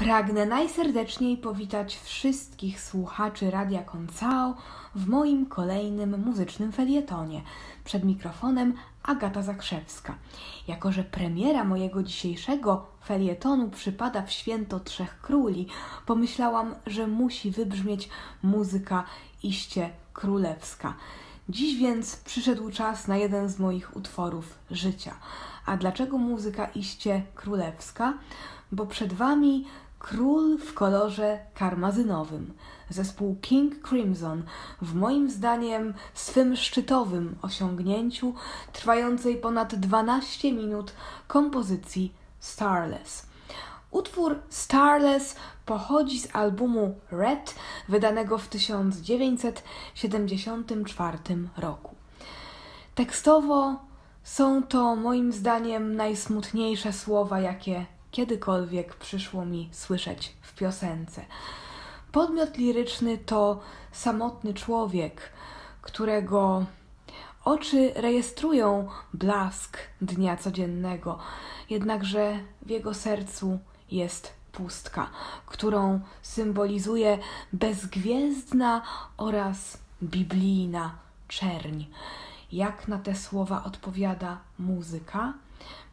Pragnę najserdeczniej powitać wszystkich słuchaczy Radia Koncao w moim kolejnym muzycznym felietonie. Przed mikrofonem Agata Zakrzewska. Jako, że premiera mojego dzisiejszego felietonu przypada w święto Trzech Króli, pomyślałam, że musi wybrzmieć muzyka iście królewska. Dziś więc przyszedł czas na jeden z moich utworów życia. A dlaczego muzyka iście królewska? Bo przed Wami Król w kolorze karmazynowym. Zespół King Crimson w moim zdaniem swym szczytowym osiągnięciu trwającej ponad 12 minut kompozycji Starless. Utwór Starless pochodzi z albumu Red wydanego w 1974 roku. Tekstowo są to moim zdaniem najsmutniejsze słowa, jakie kiedykolwiek przyszło mi słyszeć w piosence. Podmiot liryczny to samotny człowiek, którego oczy rejestrują blask dnia codziennego, jednakże w jego sercu jest pustka, którą symbolizuje bezgwiezdna oraz biblijna czerń. Jak na te słowa odpowiada muzyka?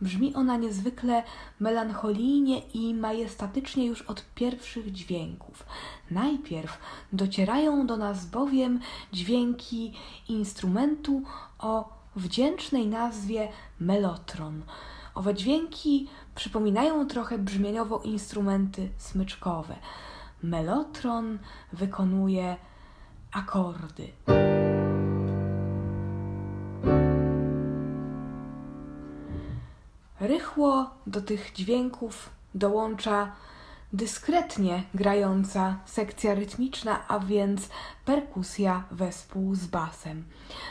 Brzmi ona niezwykle melancholijnie i majestatycznie już od pierwszych dźwięków. Najpierw docierają do nas bowiem dźwięki instrumentu o wdzięcznej nazwie melotron. Owe dźwięki przypominają trochę brzmieniowo instrumenty smyczkowe. Melotron wykonuje akordy. Do tych dźwięków dołącza dyskretnie grająca sekcja rytmiczna, a więc perkusja wespół z basem.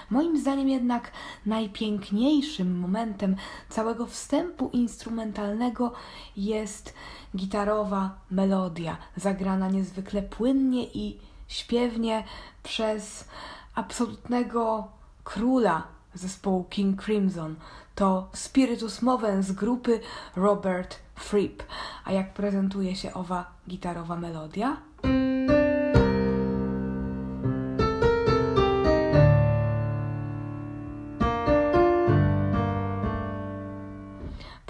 Moim zdaniem jednak najpiękniejszym momentem całego wstępu instrumentalnego jest gitarowa melodia, zagrana niezwykle płynnie i śpiewnie przez absolutnego króla zespołu King Crimson. To Spiritus Movens z grupy Robert Fripp. A jak prezentuje się owa gitarowa melodia?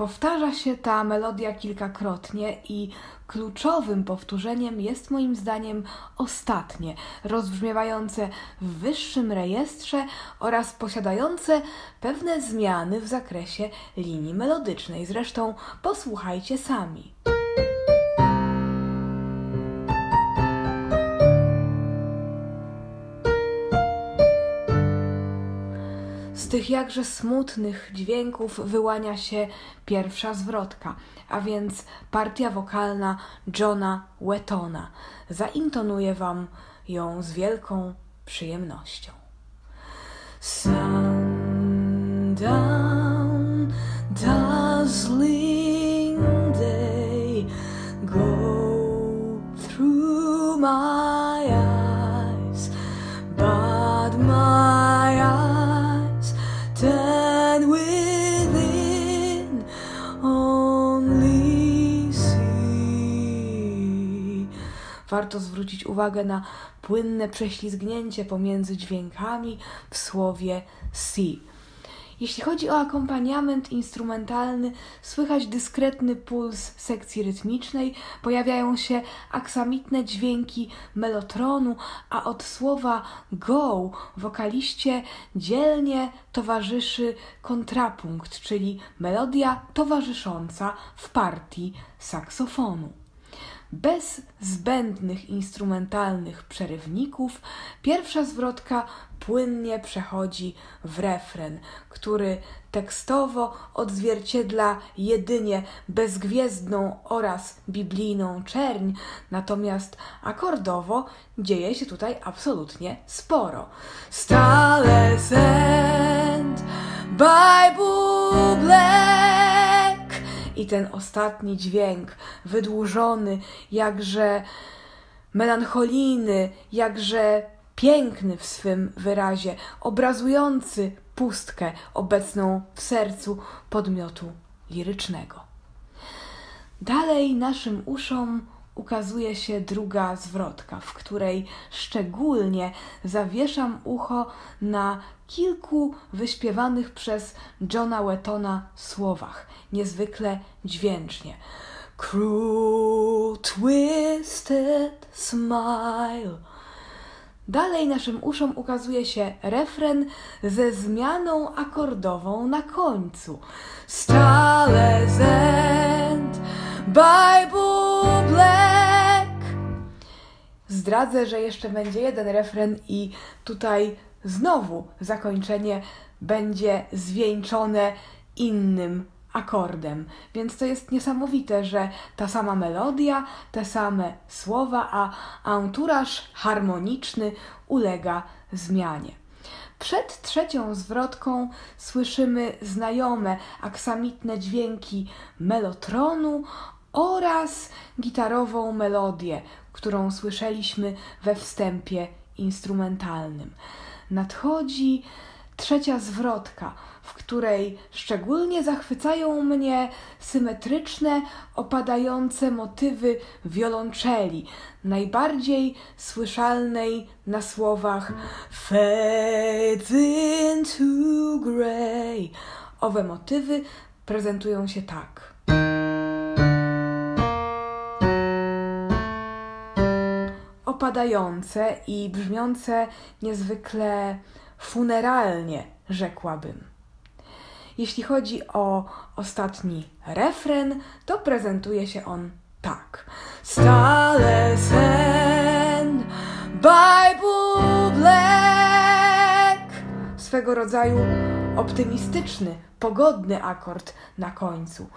Powtarza się ta melodia kilkakrotnie i kluczowym powtórzeniem jest moim zdaniem ostatnie, rozbrzmiewające w wyższym rejestrze oraz posiadające pewne zmiany w zakresie linii melodycznej. Zresztą posłuchajcie sami. Tych jakże smutnych dźwięków wyłania się pierwsza zwrotka, a więc partia wokalna Johna Wettona. Zaintonuję Wam ją z wielką przyjemnością. Sundown, dazzling day, go through my Warto zwrócić uwagę na płynne prześlizgnięcie pomiędzy dźwiękami w słowie see. Jeśli chodzi o akompaniament instrumentalny, słychać dyskretny puls sekcji rytmicznej, pojawiają się aksamitne dźwięki melotronu, a od słowa go wokaliście dzielnie towarzyszy kontrapunkt, czyli melodia towarzysząca w partii saksofonu. Bez zbędnych instrumentalnych przerywników, pierwsza zwrotka płynnie przechodzi w refren, który tekstowo odzwierciedla jedynie bezgwiezdną oraz biblijną czerń, natomiast akordowo dzieje się tutaj absolutnie sporo. Stale i ten ostatni dźwięk wydłużony, jakże melancholijny, jakże piękny w swym wyrazie, obrazujący pustkę obecną w sercu podmiotu lirycznego. Dalej naszym uszom ukazuje się druga zwrotka, w której szczególnie zawieszam ucho na kilku wyśpiewanych przez Johna Wettona słowach, niezwykle dźwięcznie. Cruel, twisted smile. Dalej naszym uszom ukazuje się refren ze zmianą akordową na końcu. Starless End, Bible Black. Zdradzę, że jeszcze będzie jeden refren i tutaj znowu zakończenie będzie zwieńczone innym akordem. Więc to jest niesamowite, że ta sama melodia, te same słowa, a anturaż harmoniczny ulega zmianie. Przed trzecią zwrotką słyszymy znajome aksamitne dźwięki melotronu oraz gitarową melodię, którą słyszeliśmy we wstępie instrumentalnym. Nadchodzi trzecia zwrotka, w której szczególnie zachwycają mnie symetryczne, opadające motywy wiolonczeli, najbardziej słyszalnej na słowach Fades into grey. Owe motywy prezentują się tak. Opadające i brzmiące niezwykle funeralnie, rzekłabym. Jeśli chodzi o ostatni refren, to prezentuje się on tak. Starless Hand, Bible Black. Swego rodzaju optymistyczny, pogodny akord na końcu.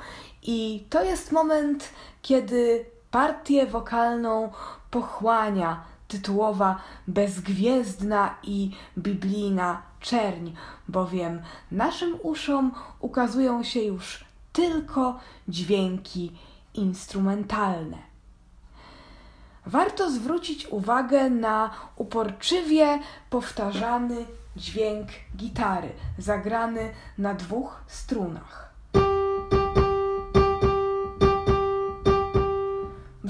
I to jest moment, kiedy partię wokalną pochłania tytułowa bezgwiezdna i biblijna czerń, bowiem naszym uszom ukazują się już tylko dźwięki instrumentalne. Warto zwrócić uwagę na uporczywie powtarzany dźwięk gitary, zagrany na dwóch strunach.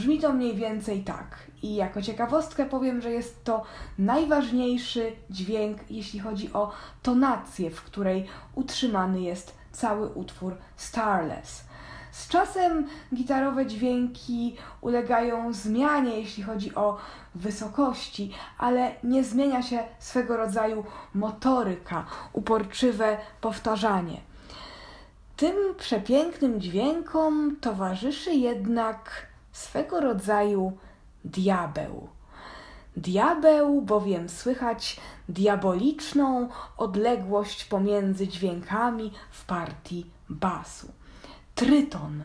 Brzmi to mniej więcej tak. I jako ciekawostkę powiem, że jest to najważniejszy dźwięk, jeśli chodzi o tonację, w której utrzymany jest cały utwór Starless. Z czasem gitarowe dźwięki ulegają zmianie, jeśli chodzi o wysokości, ale nie zmienia się swego rodzaju motoryka, uporczywe powtarzanie. Tym przepięknym dźwiękom towarzyszy jednak swego rodzaju diabeł. Diabeł, bowiem słychać diaboliczną odległość pomiędzy dźwiękami w partii basu. Tryton.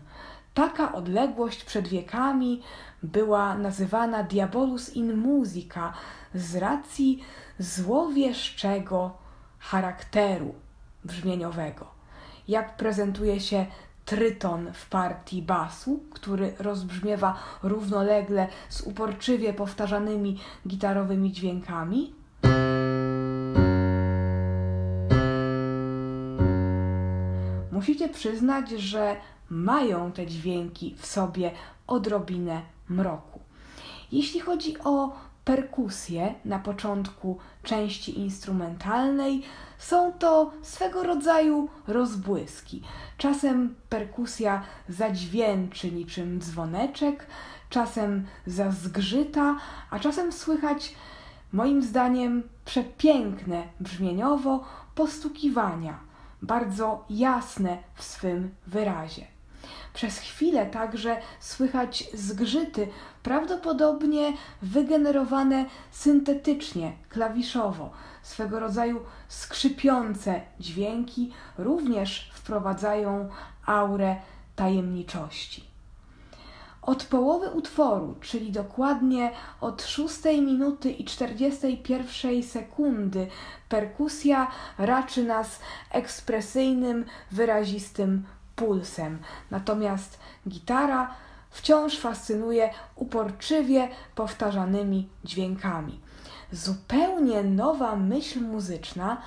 Taka odległość przed wiekami była nazywana diabolus in musica z racji złowieszczego charakteru brzmieniowego. Jak prezentuje się tryton w partii basu, który rozbrzmiewa równolegle z uporczywie powtarzanymi gitarowymi dźwiękami. Musicie przyznać, że mają te dźwięki w sobie odrobinę mroku. Jeśli chodzi o perkusje na początku części instrumentalnej. Są to swego rodzaju rozbłyski. Czasem perkusja zadźwięczy niczym dzwoneczek, czasem zazgrzyta, a czasem słychać, moim zdaniem, przepiękne brzmieniowo postukiwania, bardzo jasne w swym wyrazie. Przez chwilę także słychać zgrzyty, prawdopodobnie wygenerowane syntetycznie, klawiszowo, swego rodzaju skrzypiące dźwięki również wprowadzają aurę tajemniczości. Od połowy utworu, czyli dokładnie od 6 minuty i 41 sekundy, perkusja raczy nas ekspresyjnym, wyrazistym pulsem. Natomiast gitara wciąż fascynuje uporczywie powtarzanymi dźwiękami. Zupełnie nowa myśl muzyczna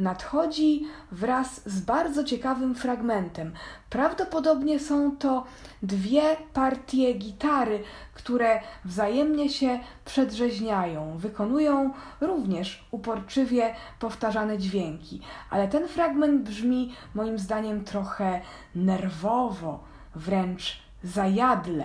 nadchodzi wraz z bardzo ciekawym fragmentem. Prawdopodobnie są to dwie partie gitary, które wzajemnie się przedrzeźniają, wykonują również uporczywie powtarzane dźwięki, ale ten fragment brzmi moim zdaniem trochę nerwowo, wręcz zajadle.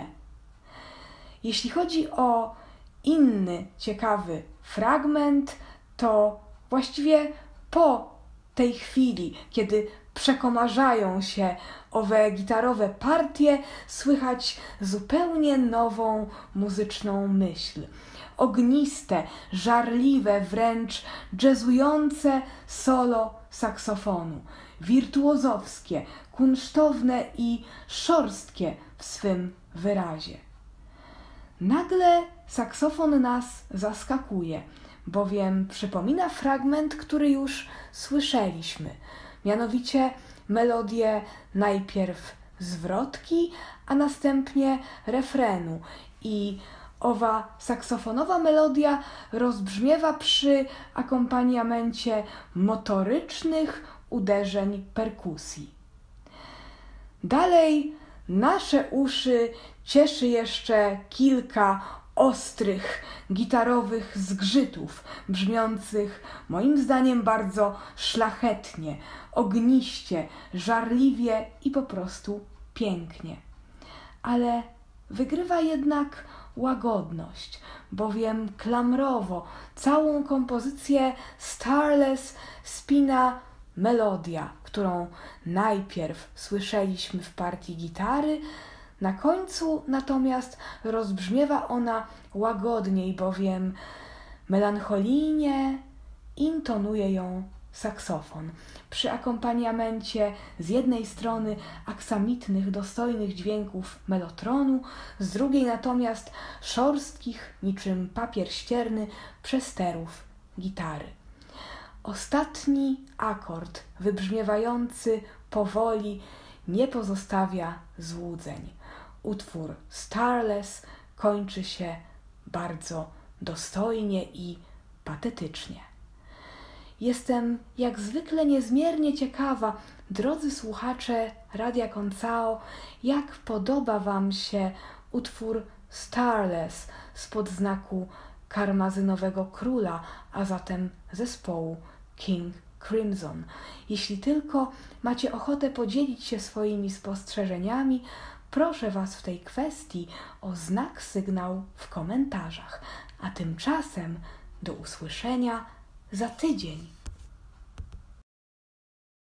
Jeśli chodzi o inny ciekawy fragment, to właściwie po tej chwili, kiedy przekomarzają się owe gitarowe partie, słychać zupełnie nową muzyczną myśl. Ogniste, żarliwe, wręcz jazzujące solo saksofonu, wirtuozowskie, kunsztowne i szorstkie w swym wyrazie. Nagle saksofon nas zaskakuje, bowiem przypomina fragment, który już słyszeliśmy, mianowicie melodię najpierw zwrotki, a następnie refrenu i owa saksofonowa melodia rozbrzmiewa przy akompaniamencie motorycznych uderzeń perkusji. Dalej nasze uszy cieszy jeszcze kilka ostrych, gitarowych zgrzytów, brzmiących moim zdaniem bardzo szlachetnie, ogniście, żarliwie i po prostu pięknie. Ale wygrywa jednak łagodność, bowiem klamrowo całą kompozycję Starless spina melodia, którą najpierw słyszeliśmy w partii gitary, na końcu natomiast rozbrzmiewa ona łagodniej, bowiem melancholijnie intonuje ją saksofon. Przy akompaniamencie z jednej strony aksamitnych, dostojnych dźwięków melotronu, z drugiej natomiast szorstkich, niczym papier ścierny, przesterów gitary. Ostatni akord, wybrzmiewający powoli, nie pozostawia złudzeń. Utwór Starless kończy się bardzo dostojnie i patetycznie. Jestem jak zwykle niezmiernie ciekawa, drodzy słuchacze Radia Koncao, jak podoba Wam się utwór Starless spod znaku karmazynowego króla, a zatem zespołu King Crimson. Jeśli tylko macie ochotę podzielić się swoimi spostrzeżeniami, proszę Was w tej kwestii o znak sygnał w komentarzach. A tymczasem do usłyszenia za tydzień.